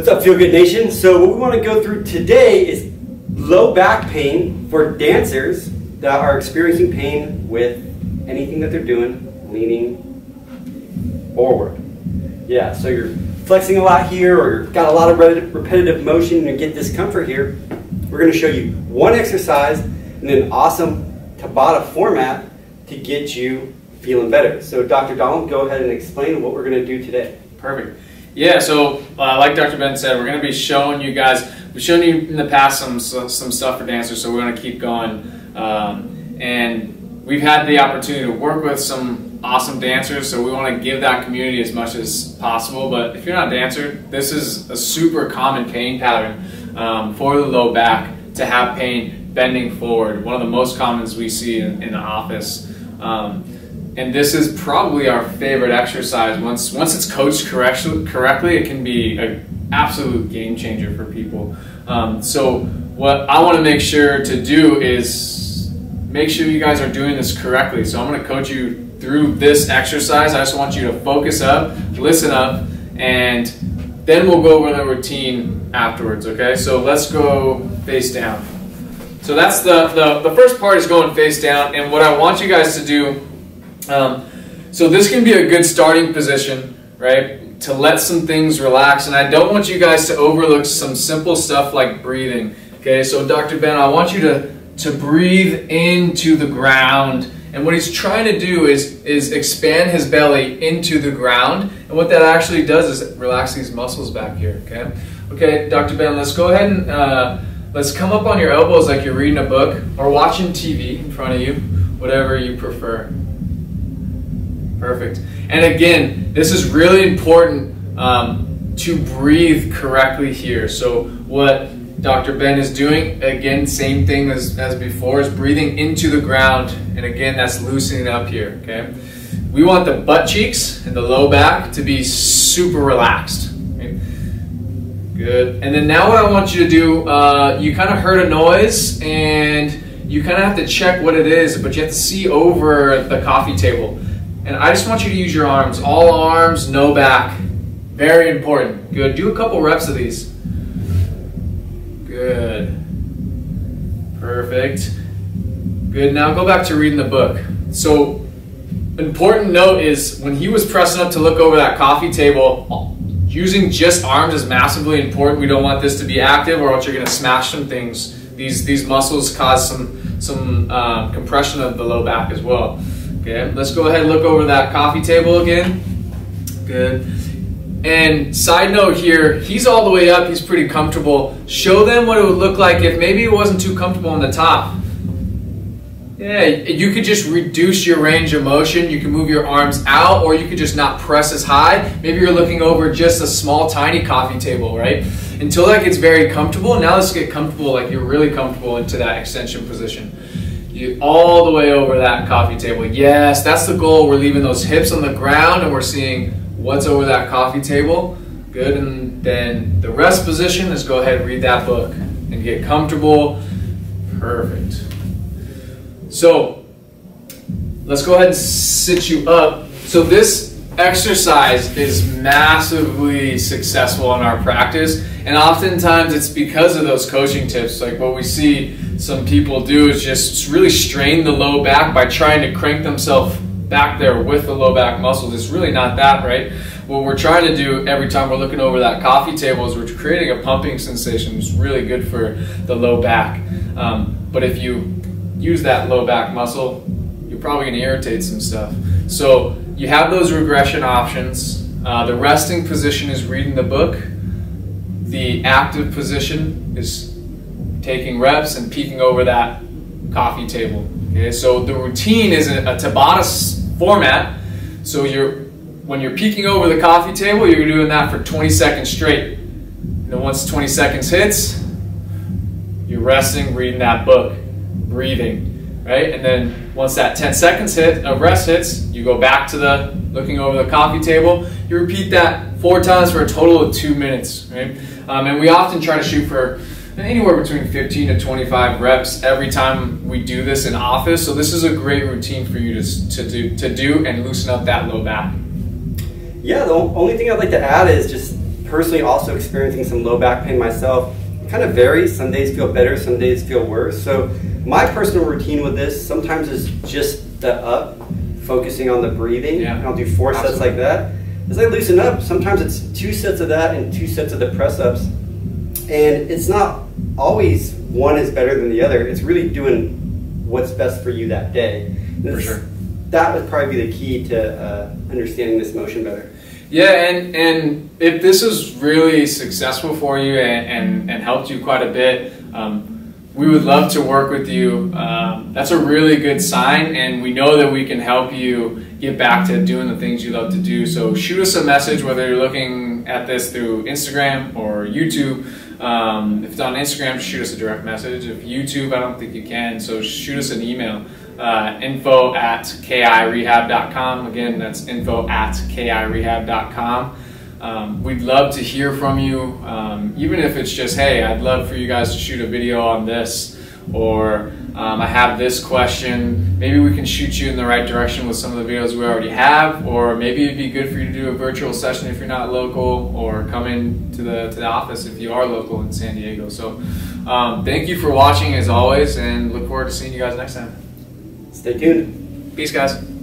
What's up, Feel Good Nation? So, what we want to go through today is low back pain for dancers that are experiencing pain with anything that they're doing, leaning forward. Yeah, so you're flexing a lot here or you've got a lot of repetitive motion and get discomfort here. We're going to show you one exercise in an awesome Tabata format to get you feeling better. So, Dr. Donald, go ahead and explain what we're going to do today. Perfect. Yeah, so uh, like Dr. Ben said, we're going to be showing you guys. We've shown you in the past some some stuff for dancers, so we're going to keep going. Um, and we've had the opportunity to work with some awesome dancers, so we want to give that community as much as possible. But if you're not a dancer, this is a super common pain pattern um, for the low back to have pain bending forward. One of the most commons we see in, in the office. Um, and this is probably our favorite exercise. Once once it's coached correctly, correctly, it can be an absolute game changer for people. Um, so what I want to make sure to do is make sure you guys are doing this correctly. So I'm going to coach you through this exercise. I just want you to focus up, listen up, and then we'll go over the routine afterwards. Okay? So let's go face down. So that's the, the, the first part is going face down, and what I want you guys to do um, so this can be a good starting position, right? To let some things relax. And I don't want you guys to overlook some simple stuff like breathing. Okay, so Dr. Ben, I want you to, to breathe into the ground. And what he's trying to do is, is expand his belly into the ground. And what that actually does is relax these muscles back here, okay? Okay, Dr. Ben, let's go ahead and uh, let's come up on your elbows like you're reading a book or watching TV in front of you, whatever you prefer. Perfect. And again, this is really important um, to breathe correctly here. So what Dr. Ben is doing, again, same thing as, as before, is breathing into the ground. And again, that's loosening up here, okay? We want the butt cheeks and the low back to be super relaxed. Good. And then now what I want you to do, uh, you kind of heard a noise and you kind of have to check what it is, but you have to see over the coffee table. And I just want you to use your arms. All arms, no back. Very important. Good. Do a couple reps of these. Good. Perfect. Good. Now go back to reading the book. So, important note is when he was pressing up to look over that coffee table, using just arms is massively important. We don't want this to be active or else you're going to smash some things. These, these muscles cause some, some uh, compression of the low back as well. Okay, let's go ahead and look over that coffee table again. Good. And side note here, he's all the way up, he's pretty comfortable. Show them what it would look like if maybe it wasn't too comfortable on the top. Yeah, you could just reduce your range of motion. You can move your arms out, or you could just not press as high. Maybe you're looking over just a small, tiny coffee table, right? Until that gets very comfortable. Now let's get comfortable, like you're really comfortable into that extension position. You all the way over that coffee table. Yes, that's the goal. We're leaving those hips on the ground and we're seeing what's over that coffee table. Good. And then the rest position is go ahead and read that book and get comfortable. Perfect. So let's go ahead and sit you up. So this exercise is massively successful in our practice and oftentimes it's because of those coaching tips like what we see some people do is just really strain the low back by trying to crank themselves back there with the low back muscles it's really not that right what we're trying to do every time we're looking over that coffee table is we're creating a pumping sensation it's really good for the low back um, but if you use that low back muscle you're probably going to irritate some stuff so you have those regression options. Uh, the resting position is reading the book. The active position is taking reps and peeking over that coffee table. Okay, so the routine is a, Tabata format. So you're when you're peeking over the coffee table, you're doing that for 20 seconds straight. And then once 20 seconds hits, you're resting, reading that book, breathing right? And then once that 10 seconds hit of rest hits, you go back to the looking over the coffee table. You repeat that four times for a total of two minutes, right? Um, and we often try to shoot for anywhere between 15 to 25 reps every time we do this in office. So this is a great routine for you to, to, do, to do and loosen up that low back. Yeah, the only thing I'd like to add is just personally also experiencing some low back pain myself. It kind of varies. Some days feel better, some days feel worse. So my personal routine with this sometimes is just the up, focusing on the breathing. Yeah. And I'll do four Absolutely. sets like that. As I loosen up, sometimes it's two sets of that and two sets of the press ups. And it's not always one is better than the other. It's really doing what's best for you that day. For sure. That would probably be the key to uh, understanding this motion better. Yeah, and and if this is really successful for you and, and, and helped you quite a bit, um, we would love to work with you. Um, that's a really good sign, and we know that we can help you get back to doing the things you love to do. So shoot us a message whether you're looking at this through Instagram or YouTube. Um, if it's on Instagram, shoot us a direct message. If YouTube, I don't think you can, so shoot us an email. Uh, info at kirehab.com. Again, that's info at kirehab.com. Um, we'd love to hear from you, um, even if it's just, hey, I'd love for you guys to shoot a video on this, or um, I have this question. Maybe we can shoot you in the right direction with some of the videos we already have, or maybe it'd be good for you to do a virtual session if you're not local, or come in to the, to the office if you are local in San Diego. So um, thank you for watching as always, and look forward to seeing you guys next time. Stay tuned. Peace, guys.